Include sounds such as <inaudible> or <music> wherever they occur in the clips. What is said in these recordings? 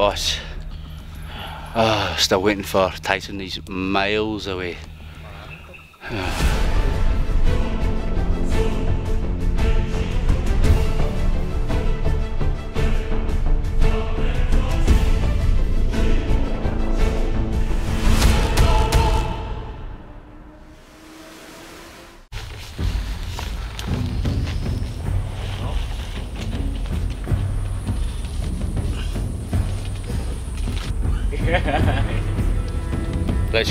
boss? Oh, still waiting for Tyson. He's miles away.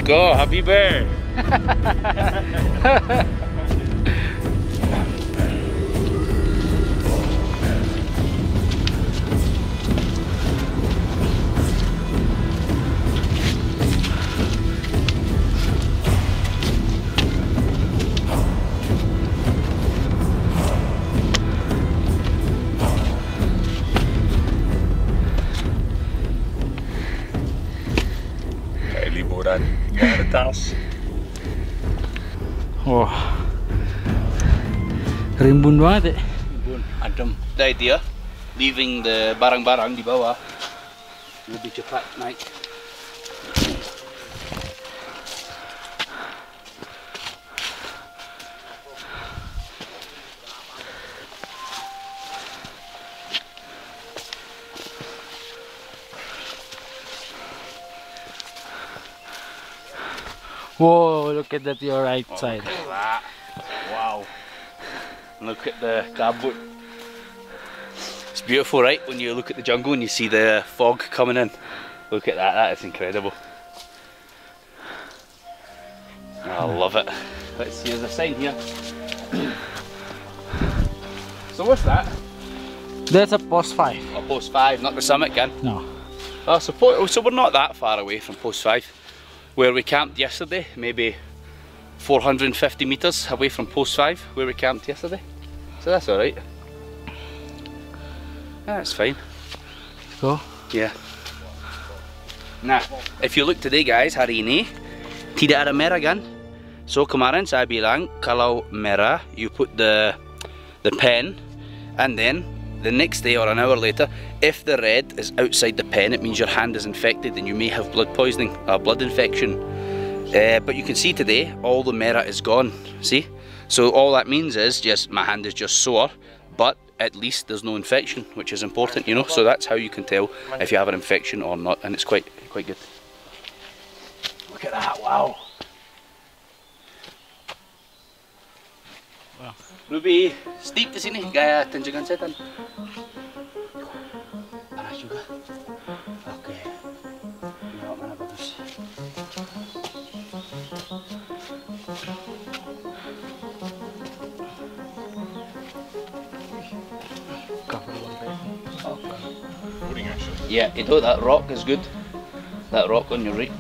Go, happy bear. <laughs> Rimbun banget ya. Bun, adem. The idea, leaving the barang-barang di bawah lebih cepat naik. Whoa, look at that your right oh, side. Look at that. Wow. Look at the kabut. It's beautiful, right? When you look at the jungle and you see the fog coming in. Look at that, that is incredible. I love it. Let's see, there's a sign here. <clears throat> so what's that? That's a post 5. A post 5, not the summit again. No. Oh, so, so we're not that far away from post 5. Where we camped yesterday, maybe 450 metres away from post 5, where we camped yesterday. So that's alright. That's fine. Go. Yeah. Nah, if you look today guys, hari ini tidak ada merah kan? So kemarin saya bilang kalau merah, you put the the pen and then the next day or an hour later, if the red is outside the pen, it means your hand is infected and you may have blood poisoning, a blood infection. Uh, but you can see today, all the merah is gone. See? So all that means is just my hand is just sore, but at least there's no infection, which is important, you know. So that's how you can tell if you have an infection or not, and it's quite quite good. Look at that! Wow. Wow. Ruby, steep di sini, gaya tanjakan setan. Panas juga. Footing you know that rock is good. That rock on your right.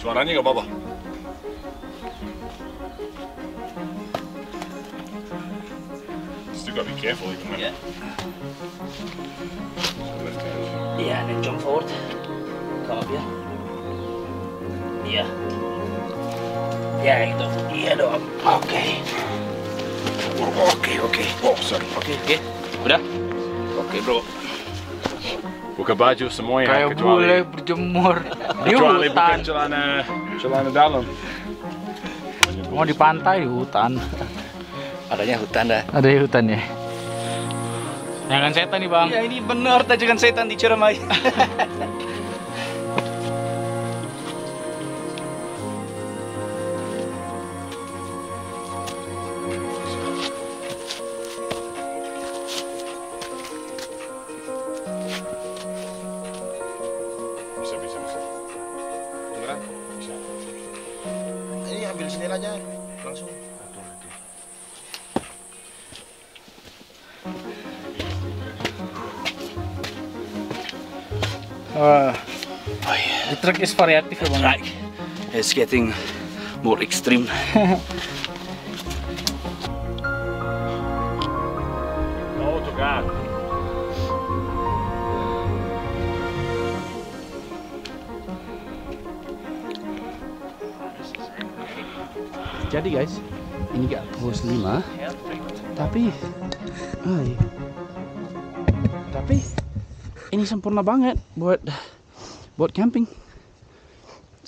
Suaranya nggak apa-apa. Still gotta be careful even when Yeah. Yeah, and then jump forward. Come up here. Yeah. Yeah, itu. Iya dong. Oke. Oke, okay. Oh, sorry. Okay, oke. Udah? Oke, bro. Buka baju semua ya, Kayak kecuali bule berjemur di kecuali bukan hutan. celana celana dalam. Mau di pantai di hutan. Adanya hutan dah. Ada hutan ya. Jangan setan nih bang. Ya ini benar tajakan setan di Ciremai. <laughs> langsung. Wah, Oh yeah. the trek is variatif ya. Right. It's getting more extreme. Oh, tuh kan. Jadi guys, ini gak pos 5 tapi ay, Tapi ini sempurna banget buat buat camping.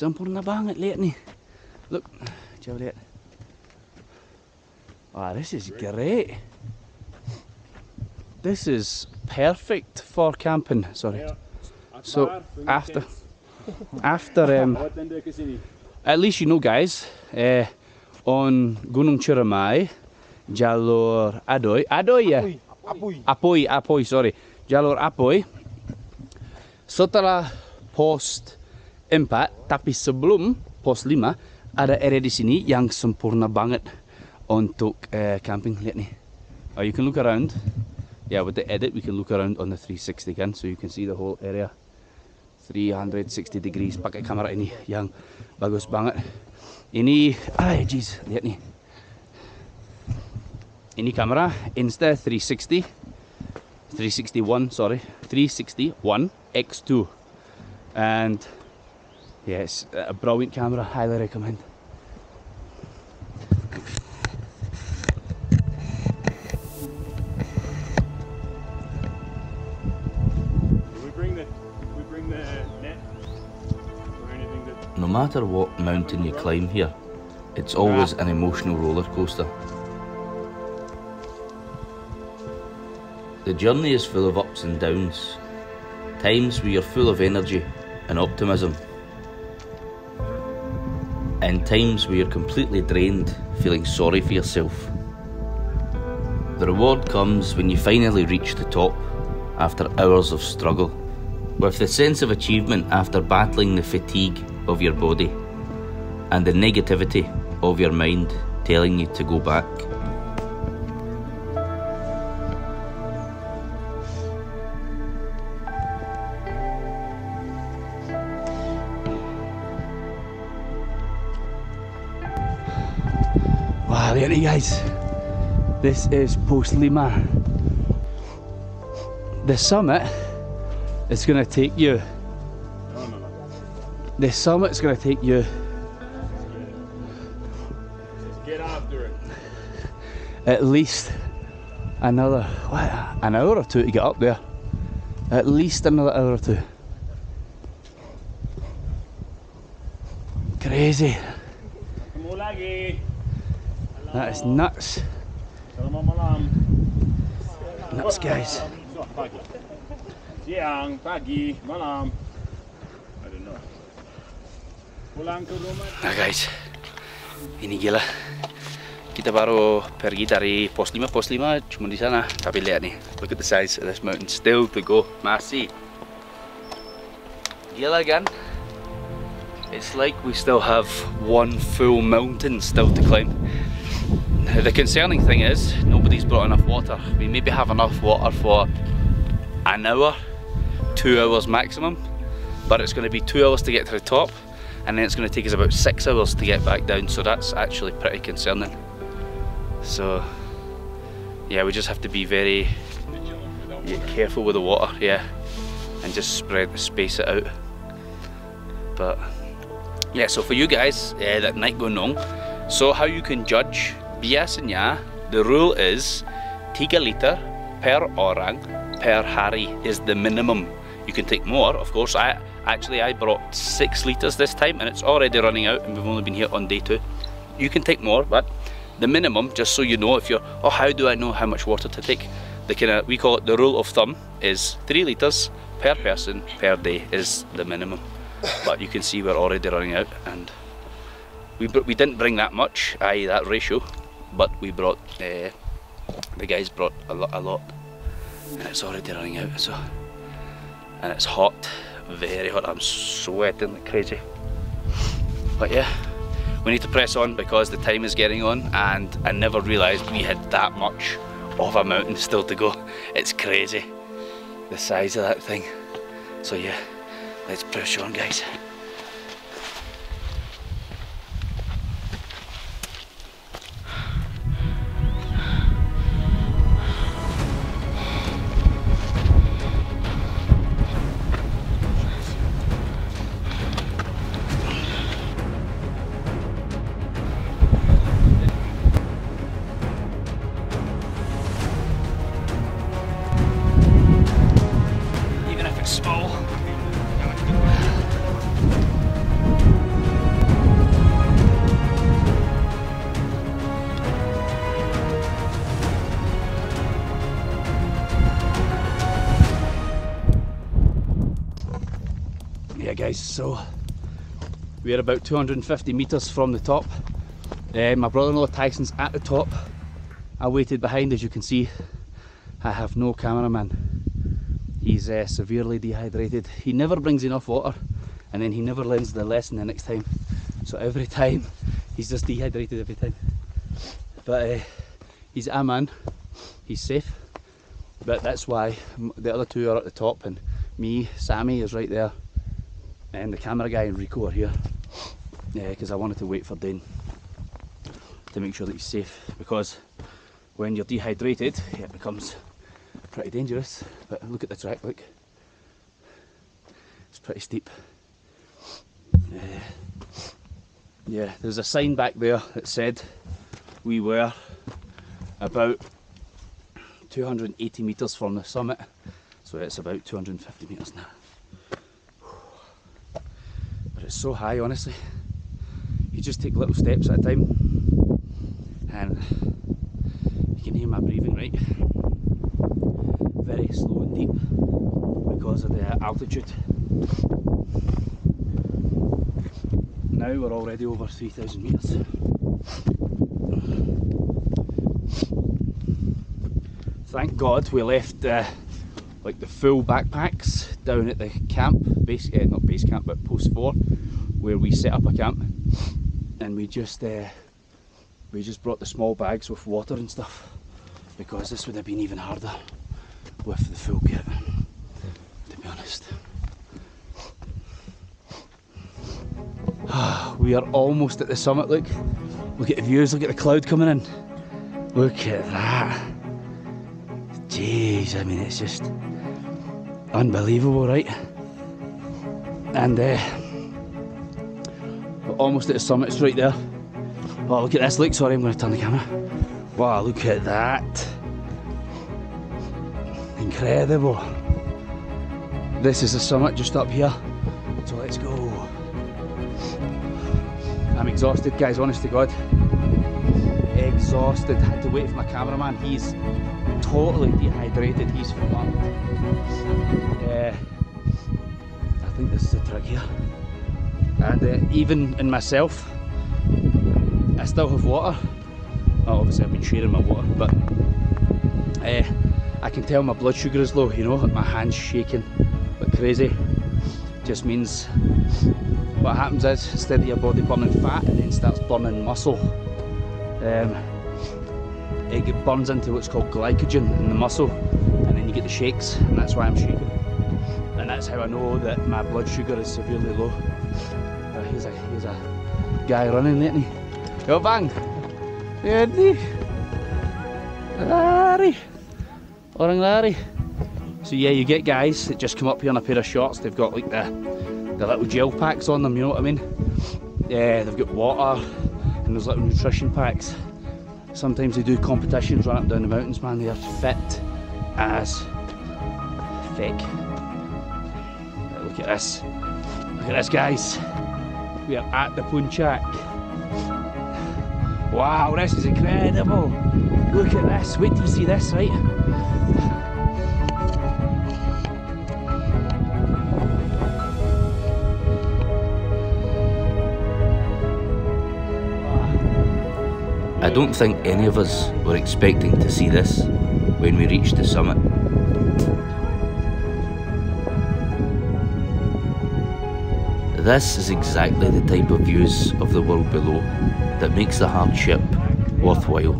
Sempurna banget lihat nih. Look, coba lihat. Wow, this is great. This is perfect for camping. Sorry. So after after um, at least you know guys eh, on Gunung Ciremai jalur Adoy. Adoy ya? Apuy. Apoy Apoy sorry. Jalur Apoy setelah post 4 tapi sebelum post 5 ada area di sini yang sempurna banget untuk eh, camping. Lihat nih. Oh, you can look around. Yeah with the edit we can look around on the 360 kan. So you can see the whole area. 360 degrees. Pakai kamera ini yang bagus banget ini ay jeez lihat nih. Ini kamera Insta 360 361 sorry. 361 X2 and yes a brilliant camera highly recommend matter what mountain you climb here, it's always an emotional roller coaster. The journey is full of ups and downs, times where you're full of energy and optimism, and times where you're completely drained, feeling sorry for yourself. The reward comes when you finally reach the top after hours of struggle, with the sense of achievement after battling the fatigue of your body and the negativity of your mind telling you to go back. Wow, there you guys. This is Post Lima. The summit is going to take you. The summit's going to take you get after it. at least another what, an hour or two to get up there. At least another hour or two. Crazy. That is nuts. Nuts, guys. Siang, pagi, malam. I don't know. Pulang ke rumah. Nah guys, ini gila. Kita baru pergi dari pos 5, pos 5 cuma di sana. Tapi lihat nih, look at the size of this mountain. Still to go, masih. Gila kan? It's like we still have one full mountain still to climb. The concerning thing is, nobody's brought enough water. We maybe have enough water for an hour, two hours maximum, but it's going to be two hours to get to the top, and then it's going to take us about six hours to get back down, so that's actually pretty concerning. So, yeah, we just have to be very yeah, careful with the water, yeah, and just spread, the space it out. But, yeah, so for you guys uh, that night go nong, so how you can judge biasanya, the rule is 3 liter per orang per hari is the minimum. You can take more, of course. I actually I brought six liters this time, and it's already running out, and we've only been here on day two. You can take more, but the minimum, just so you know, if you're oh, how do I know how much water to take? The kind of we call it the rule of thumb is three liters per person per day is the minimum. But you can see we're already running out, and we we didn't bring that much, i.e. that ratio, but we brought uh, the guys brought a lot, a lot, and it's already running out. So, and it's hot, very hot. I'm sweating like crazy. But yeah, we need to press on because the time is getting on, and I never realised we had that much of a mountain still to go. It's crazy, the size of that thing. So yeah, let's push on, guys. So we're about 250 metres from the top. Uh, my brother-in-law Tyson's at the top. I waited behind, as you can see. I have no cameraman. He's uh, severely dehydrated. He never brings enough water and then he never learns the lesson the next time. So every time, he's just dehydrated every time. But uh, he's a man, he's safe. But that's why the other two are at the top and me, Sammy is right there and the camera guy and Rico are here. Yeah, because I wanted to wait for Dane to make sure that he's safe because when you're dehydrated it becomes pretty dangerous. But look at the track look. It's pretty steep. Uh, yeah there's a sign back there that said we were about 280 metres from the summit. So it's about 250 metres now it's so high honestly. You just take little steps at a time. And you can hear my breathing right? Very slow and deep because of the altitude. Now we're already over 3000 metres thank god we left uh, like the full backpacks down at the camp base uh, not base camp but post 4 where we set up a camp. And we just uh, we just brought the small bags with water and stuff because this would have been even harder with the full kit to be honest. <sighs> We are almost at the summit look. Look at the views look at the cloud coming in. Look at that jeez I mean it's just unbelievable right and uh, we're almost at the summit right there Oh, look at this. Look, sorry, I'm going to turn the camera. Wow, look at that. Incredible. This is the summit just up here. So let's go. I'm exhausted, guys, honest to God. Exhausted. Had to wait for my cameraman. He's totally dehydrated. He's fucked. Uh, I think this is the trick here. And uh, even in myself, I still have water. Well, obviously I've been sharing my water, but uh, I can tell my blood sugar is low, you know, like my hands shaking like crazy. Just means what happens is instead of your body burning fat, it then starts burning muscle. Um, it burns into what's called glycogen in the muscle, and then you get the shakes, and that's why I'm shaking. And that's how I know that my blood sugar is severely low. Uh, here's, a, a guy running, isn't he? Yo bang. Jadi. Lari. Orang lari. So yeah, you get guys that just come up here in a pair of shorts. They've got like the the little gel packs on them. You know what I mean? Yeah, they've got water and there's little nutrition packs. Sometimes they do competitions run up down the mountains, man. They are fit as fake. Look at this. Look at this, guys. We are at the Puncak. Wow, this is incredible. Look at this. Wait till you see this, right? I don't think any of us were expecting to see this when we reached the summit. This is exactly the type of views of the world below that makes the hardship worthwhile.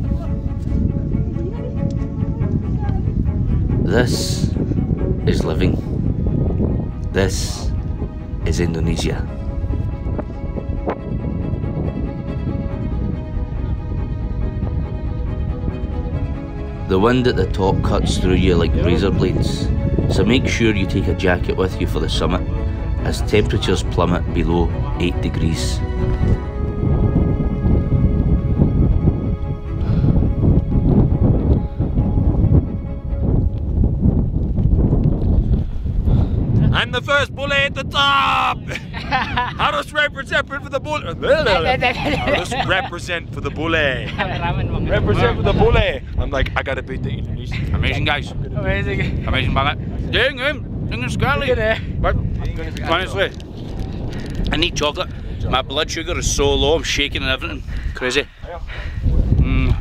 This is living. This is Indonesia. The wind at the top cuts through you like razor blades, so make sure you take a jacket with you for the summit as temperatures plummet below 8 degrees. The first bule at the top. <laughs> I just represent for the bule. I just represent for the bule. Represent for the bule. I'm like, I gotta beat the Indonesian. Amazing guys. Amazing. Amazing banget. Ding, em. Dengan sekali. Look But honestly, I need chocolate. My blood sugar is so low, I'm shaking and everything. Crazy. Mm.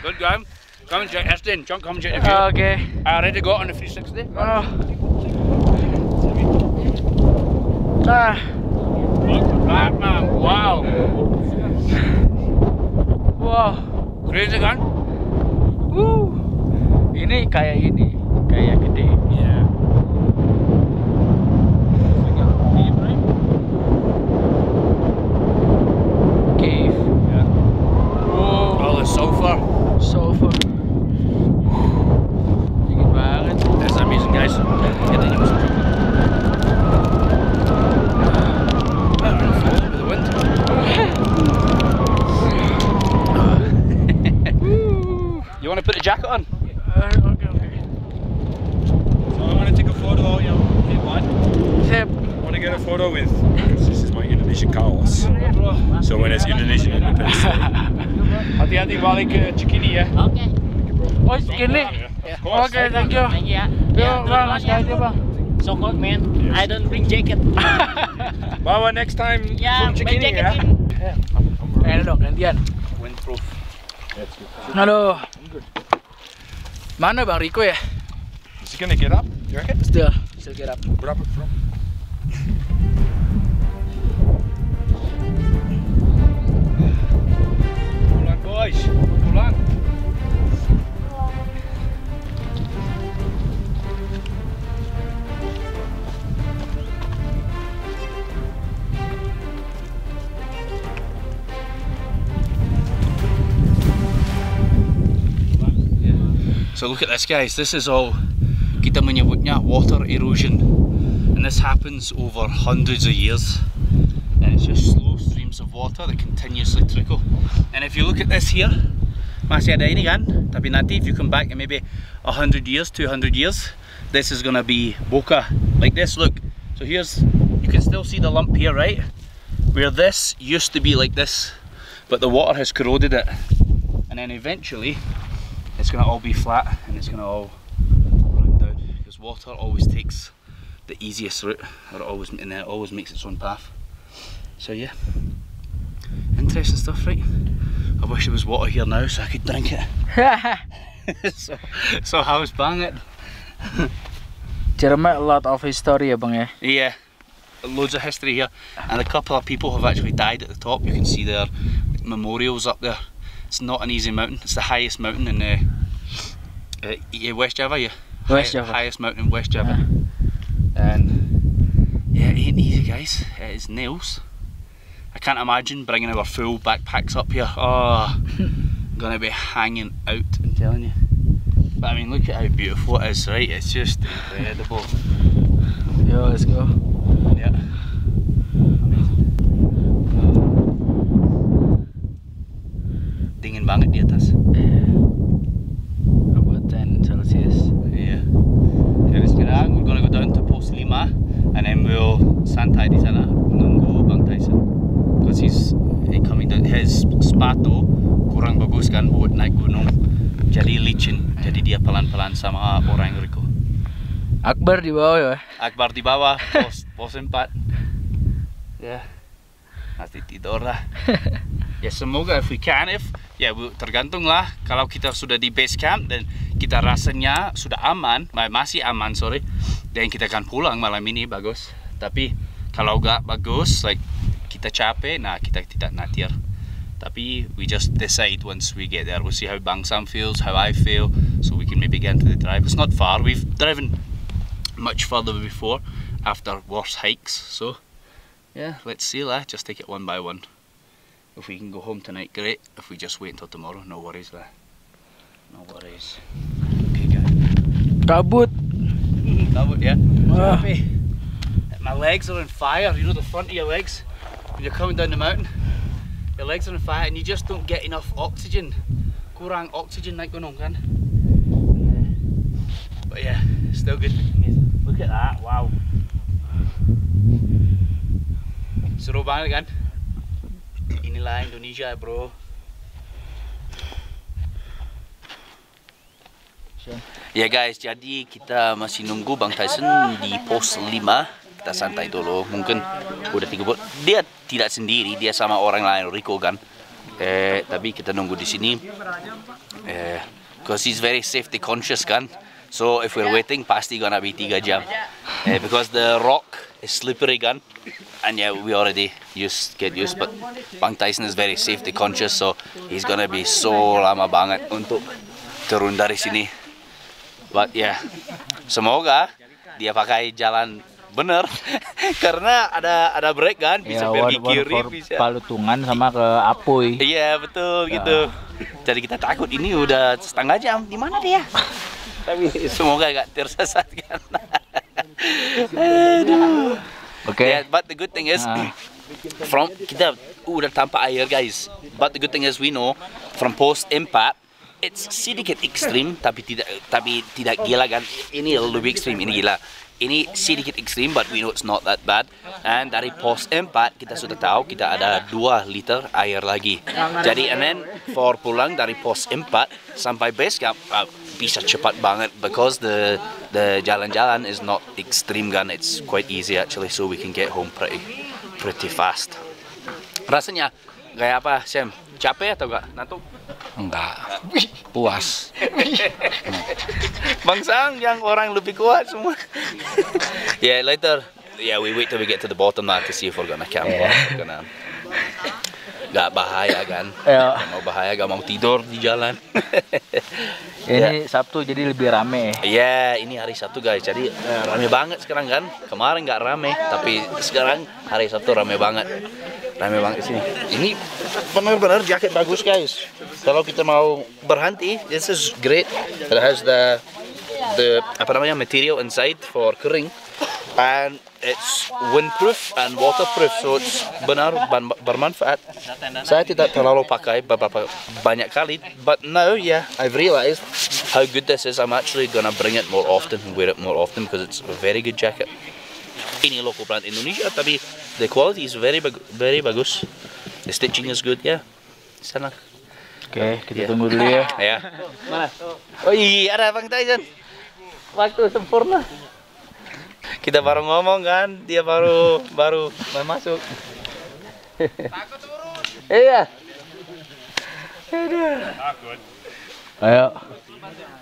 <laughs> Good game. Come and check Estin, John, come and check the view. Okay. I already got on the 360. Oh. Ah. Man, wow. Wow. Crazy kan? Woo. Ini kayak ini, kayak gede. Yeah. Cave. All the sulfur. Sofa. Dingin banget. That's amazing guys. Get the news. With the wind. you want to put a jacket on? Ah, okay, okay. So I want to take a photo, you know, hey bud. Sip. I want to get a photo with, this is my Indonesian cows. So when it's Indonesian Independence Day. Hati-hati balik ke Cikini ya. Oke. Oh, gini. Of course. Oke, thank you. Thank you ya. Yo, Ya, bang, ya. aja bang. So cold man. I don't bring jacket. <laughs> Bawa next time from bring Cikini jacket ya. Eh, dong, gantian. Windproof. Halo. Mana Bang Riko ya? Is he gonna get up? You reckon? Still, still get up. Up from? So look at this guys, this is all kita menyebutnya water erosion. And this happens over hundreds of years. And it's just slow streams of water that continuously trickle. And if you look at this here masih ada ini if you come back in maybe 100 years 200 years this is gonna be boca. Like this look. So here's you can still see the lump here right? Where this used to be like this but the water has corroded it. And then eventually it's gonna all be flat and it's gonna all run down because water always takes the easiest route or it always and it always makes its own path. So yeah. Interesting stuff right? I wish there was water here now so I could drink it. <laughs> <laughs> So, so how's bang it. Jerman a lot of history bang yeah. Loads of history here. And a couple of people have actually died at the top. You can see their memorials up there. It's not an easy mountain. It's the highest mountain in uh, uh, yeah, West Java yeah. West Hi- Java. highest mountain in West Java. And yeah it ain't easy guys. It is nails. I can't imagine bringing our full backpacks up here. Oh I'm <laughs> gonna be hanging out I'm telling you. But I mean look at how beautiful it is right? It's just incredible. Yo, let's go. yeah. Dingin banget di atas santai di sana menunggu Bang Tyson. Because he's he coming down. His sepatu kurang bagus kan buat naik gunung. Jadi licin. Jadi dia pelan-pelan sama orang Riko. Akbar di bawah ya. Akbar di bawah, pos pos 4. Ya. Nanti tidur lah. <laughs> ya semoga if we can if ya bu, tergantung lah kalau kita sudah di base camp dan kita rasanya sudah aman ma- masih aman sorry dan kita akan pulang malam ini bagus tapi kalau gak bagus like kita capek nah kita tidak natir tapi we just decide once we get there we'll see how Bang Sam feels how I feel so we can maybe get into the drive it's not far we've driven much further before after worse hikes so yeah let's see lah just take it one by one if we can go home tonight, great. If we just wait until tomorrow, no worries lah. No worries. Okay, guys. Kabut. <laughs> Would, yeah. Ah. My legs are on fire. You know the front of your legs when you're coming down the mountain. Your legs are on fire, and you just don't get enough oxygen. Kurang oxygen naik gunung kan. But yeah, still good. Look at that! Wow. Seru banget kan? Inilah Indonesia, bro. Ya guys, jadi kita masih nunggu Bang Tyson di pos 5 kita santai dulu. Mungkin udah tiga bulan. Dia tidak sendiri, dia sama orang lain Rico kan. Eh, tapi kita nunggu di sini. Eh, because he's very safety conscious kan. So if we're waiting, pasti gonna be tiga jam. Eh, because the rock is slippery kan. And yeah, we already used get used, but Bang Tyson is very safety conscious, so he's gonna be so lama banget untuk turun dari sini. But yeah, semoga dia pakai jalan bener <laughs> karena ada ada break kan bisa Ya, pergi kiri bisa Palutungan sama ke Apuy. iya betul gitu jadi kita takut ini udah setengah jam di mana dia <laughs> tapi semoga gak tersesat kan <laughs> Aduh. Oke. Yeah, but the good thing is Ah. from kita udah tanpa air guys. But the good thing is we know from post impact it's sedikit ekstrim tapi tidak tapi tidak gila kan. Ini lebih ekstrim ini gila. Ini sedikit ekstrim but we know it's not that bad. And dari post impact kita sudah tahu kita ada 2 liter air lagi. Jadi and then for pulang dari post impact sampai base camp uh, bisa cepat banget because the the jalan-jalan is not extreme kan. It's quite easy actually so we can get home pretty pretty fast. Rasanya kayak apa, Sam? Capek atau enggak? Nantuk? Enggak. Puas. Bangsang yang orang lebih kuat semua. yeah, later. Yeah, we wait till we get to the bottom now to see if we're gonna camp. Yeah. Gonna Gak bahaya kan? Ya. Gak mau bahaya, gak mau tidur di jalan. Ini Sabtu jadi lebih rame. Iya, ini hari Sabtu guys. Jadi rame banget sekarang kan. Kemarin nggak rame, tapi sekarang hari Sabtu rame banget. Rame banget sini. Ini benar-benar jaket bagus guys. Kalau kita mau berhenti, this is great. It has the the apa namanya material inside for kering and it's windproof and waterproof so it's benar bermanfaat saya tidak terlalu pakai beberapa banyak kali but now yeah I've realized how good this is I'm actually gonna bring it more often wear it more often because it's a very good jacket ini local brand Indonesia tapi the quality is very bag- very bagus. The stitching is good yeah. Sana. Oke, kita Iya. tunggu dulu ya. <laughs> ya mana? Oh iya ada Bang Tyson. Waktu sempurna. Kita baru ngomong kan dia baru baru mau masuk. <laughs> Iya. Ayo.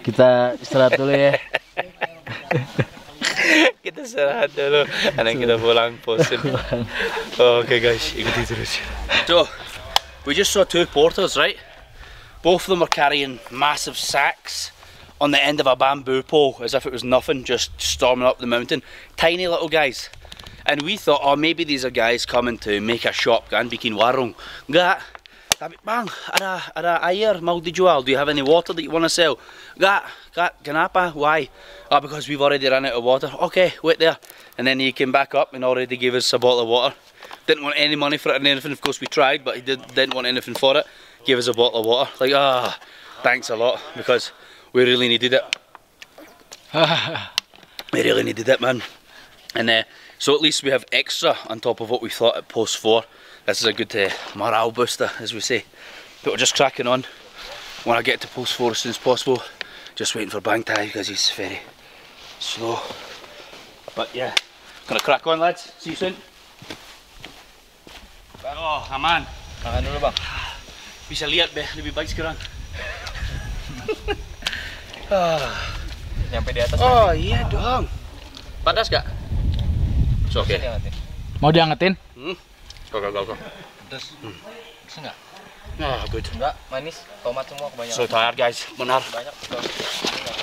Kita istirahat dulu ya. <laughs> <laughs> kita istirahat dulu dan kita pulang posin oke guys. Ikuti terus. So we just saw two porters right? Both of them are carrying massive sacks on the end of a bamboo pole as if it was nothing just storming up the mountain. Tiny little guys. And we thought oh maybe these are guys coming to make a shop kan bikin warung enggak Sabi, bang, ada ada air mau dijual. Do you have any water that you want to sell? Enggak, enggak. Kenapa? Why? Oh, because we've already run out of water. Okay, wait there. And then he came back up and already gave us a bottle of water. Didn't want any money for it and anything. Of course, we tried, but he did, didn't want anything for it. Gave us a bottle of water. Like, ah, thanks a lot because we really needed it. <laughs> we really needed it, man. And uh, so at least we have extra on top of what we thought at post four. This is a good uh, morale booster, as we say. But we're just cracking on. When I get to post four as soon as possible, just waiting for Bang Tai because he's very slow. But yeah, gonna crack on, lads. See you soon. Oh, aman. Makan dulu, Bang. Bisa lihat be, lebih baik sekarang. Nyampe di atas. Oh iya dong. Panas gak? It's okay. Mau diangetin? Go, go, go, go. Terus enggak? Ah, good. Enggak, manis. Tomat semua kebanyakan. So tired guys, benar. banyak.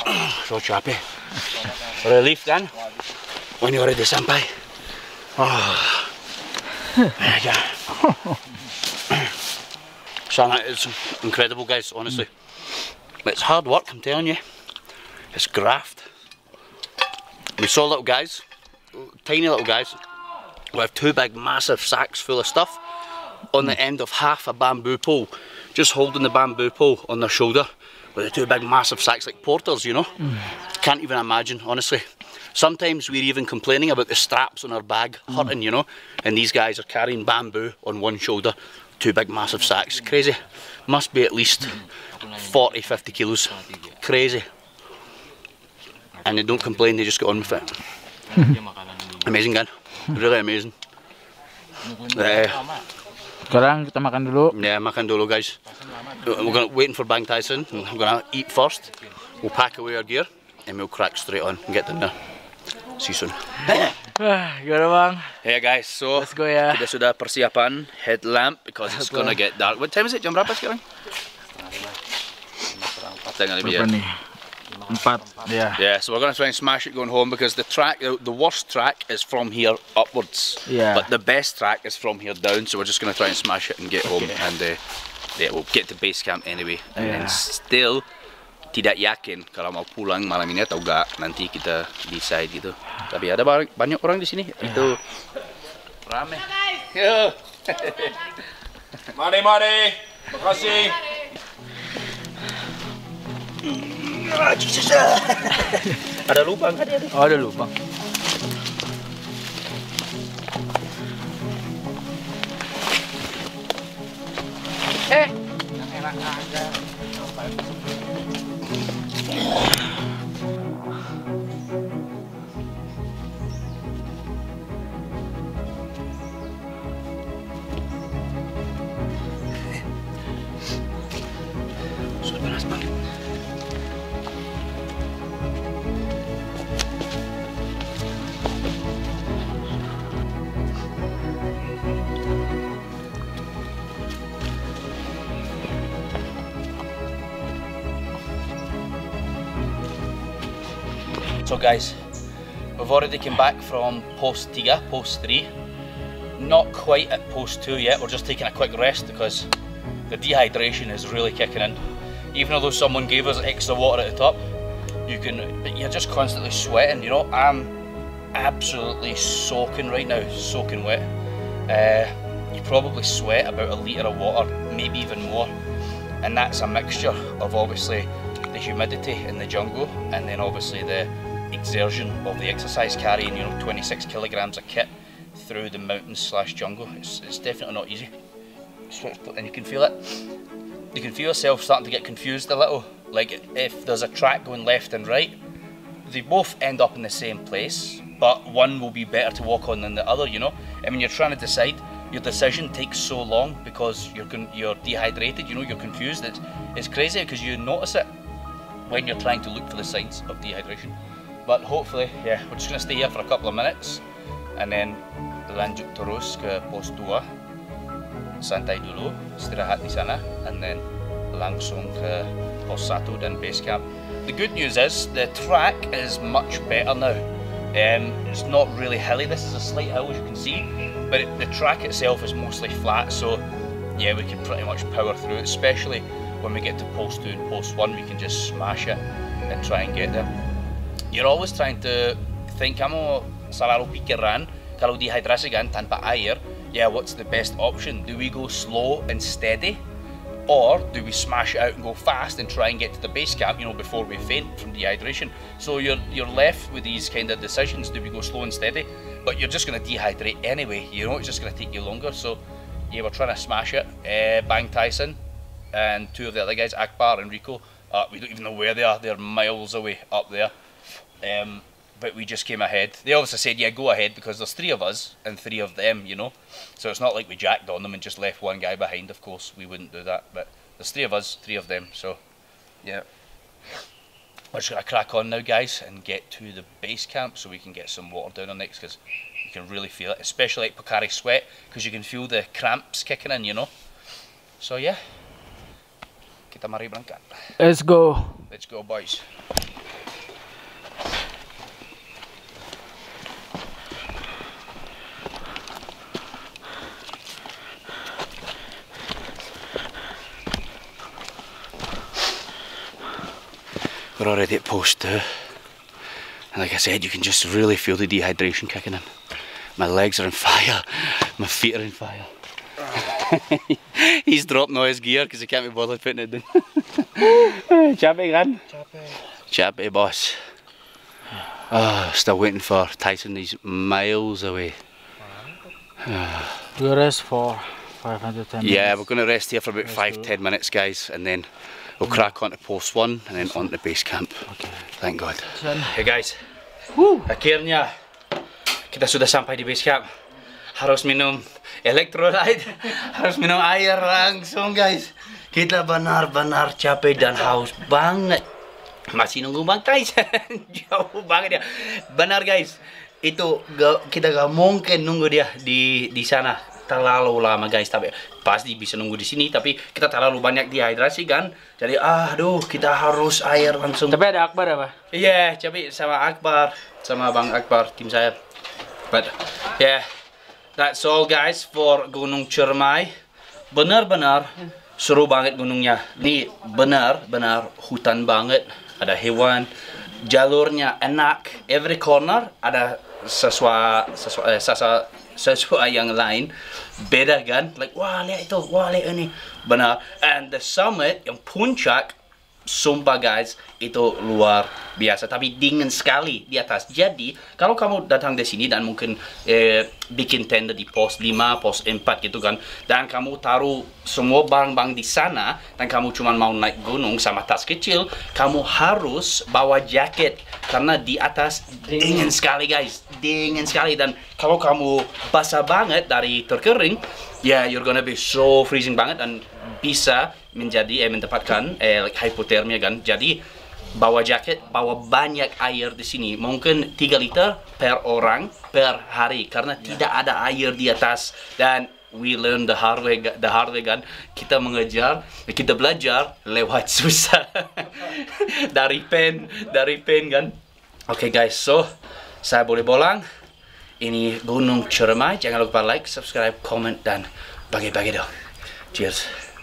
<clears throat> So capek. Relief kan? Oh, ini udah sampai. Ah. <laughs> Ya. Sangat, it's incredible guys, honestly. It's hard work, I'm telling you. It's graft. We saw little guys, tiny little guys, with two big massive sacks full of stuff on the end of half a bamboo pole, just holding the bamboo pole on their shoulder with the two big massive sacks like porters, you know. Can't even imagine, honestly. Sometimes we're even complaining about the straps on our bag hurting, you know, and these guys are carrying bamboo on one shoulder, two big massive sacks. Crazy. Must be at least 40, 50 kilos. Crazy. And they don't complain, they just get on with it. <laughs> Amazing kan? Really amazing. Eh, Sekarang kita makan dulu. yeah, makan dulu guys. We're gonna waiting for Bang Tyson. I'm gonna eat first. We'll pack away our gear and we'll crack straight on and get dinner. See you soon. Ah, Gimana bang? Hey guys, so Let's go ya. kita sudah persiapan headlamp because it's gonna get dark. What time is it? Jam berapa sekarang? Tengah lebih ya. Berapa nih? Empat. Yeah, so we're gonna try and smash it going home because the track, the, the worst track is from here upwards. Yeah. But the best track is from here down. So we're just gonna try and smash it and get home and uh, yeah, we'll get to base camp anyway. And Yeah. still tidak yakin kalau mau pulang malam ini atau enggak. Nanti kita decide gitu. Tapi ada bar- banyak orang di sini. Itu rame. Yo. <laughs> Mari, mari. Makasih. Ada lubang kan? Oh ada lubang. Sudah guys, we've already come back from post Tiga, post 3. Not quite at post 2 yet, we're just taking a quick rest because the dehydration is really kicking in. Even though someone gave us extra water at the top, you can, but you're just constantly sweating, you know. I'm absolutely soaking right now, soaking wet. Uh, you probably sweat about a litre of water, maybe even more. And that's a mixture of obviously the humidity in the jungle and then obviously the exertion of the exercise carrying, you know, 26 kilograms of kit through the mountains slash jungle. It's, it's definitely not easy. And you can feel it. You can feel yourself starting to get confused a little. Like if there's a track going left and right, they both end up in the same place, but one will be better to walk on than the other, you know? I mean, you're trying to decide, your decision takes so long because you're you're dehydrated, you know, you're confused. It's, it's crazy because you notice it when you're trying to look for the signs of dehydration. But hopefully, yeah, we're just going to stay here for a couple of minutes and then lanjut terus ke pos 2 santai dulu, istirahat di sana, and then langsung ke pos 1 dan base camp. The good news is the track is much better now. Um, it's not really hilly. This is a slight hill, as you can see, but it, the track itself is mostly flat. So yeah, we can pretty much power through it. Especially when we get to post 2 and post 1, we can just smash it and try and get there. You're always trying to think, kamu selalu pikiran kalau dehidrasi kan tanpa air, yeah, what's the best option? Do we go slow and steady? Or do we smash it out and go fast and try and get to the base camp, you know, before we faint from dehydration? So you're you're left with these kind of decisions. Do we go slow and steady? But you're just going to dehydrate anyway, you know, it's just going to take you longer. So yeah, we're trying to smash it. Uh, Bang Tyson and two of the other guys, Akbar and Rico, uh, we don't even know where they are. They're miles away up there. Um, but we just came ahead. They obviously said, yeah, go ahead because there's three of us and three of them, you know. So it's not like we jacked on them and just left one guy behind, of course. We wouldn't do that. But there's three of us, three of them. So, yeah. We're just going to crack on now, guys, and get to the base camp so we can get some water down our necks because you can really feel it, especially like Pocari sweat because you can feel the cramps kicking in, you know. So, yeah. Kita mari berangkat. Let's go. Let's go, boys. We're already at post two. And like I said, you can just really feel the dehydration kicking in. My legs are on fire. <laughs> My feet are on fire. <laughs> He's dropping all his gear because he can't be bothered putting it down. Chappy, gan? Chappy, boss. Oh, still waiting for Tyson. He's miles away. We rest for 510 Yeah, minutes. we're going to rest here for about Let's five, ten minutes, guys, and then we'll crack on to post one and then on to base camp. Okay. Thank God. Hey guys, akhirnya kita sudah sampai di base camp. Harus minum electrolyte, <laughs> harus minum air langsung guys. Kita benar-benar capek dan haus banget. Masih nunggu Bang Tyson. <laughs> Jauh banget ya. Benar guys. Itu kita gak mungkin nunggu dia di di sana terlalu lama guys tapi pasti bisa nunggu di sini tapi kita terlalu banyak dehidrasi kan jadi aduh kita harus air langsung Tapi ada Akbar apa? Iya, tapi sama Akbar, sama Bang Akbar tim saya. But yeah, that's all guys for Gunung Cermai. Benar-benar seru banget gunungnya. Ini benar-benar hutan banget. Ada hewan, jalurnya enak. Every corner ada sesuatu sesuatu eh, sesuatu, sesuatu <laughs> yang lain. Beda kan? Like wah lihat itu, wah lihat ini. Benar. And the summit yang puncak Sumpah guys, itu luar biasa. Tapi dingin sekali di atas. Jadi, kalau kamu datang di sini dan mungkin eh, bikin tenda di pos 5, pos 4 gitu kan. Dan kamu taruh semua barang-barang di sana. Dan kamu cuma mau naik gunung sama tas kecil. Kamu harus bawa jaket. Karena di atas dingin sekali guys. Dingin sekali. Dan kalau kamu basah banget dari terkering. Ya, you're gonna be so freezing banget. Dan bisa menjadi eh mendapatkan eh like hypothermia kan. Jadi bawa jaket, bawa banyak air di sini. Mungkin 3 liter per orang per hari karena tidak ada air di atas dan we learn the hard way, the hard way kan. Kita mengejar, kita belajar lewat <laughs> susah. dari pen, dari pen kan. Oke guys, so saya boleh bolang. Ini Gunung Cermai. Jangan lupa like, subscribe, comment dan bagi-bagi dong. Cheers.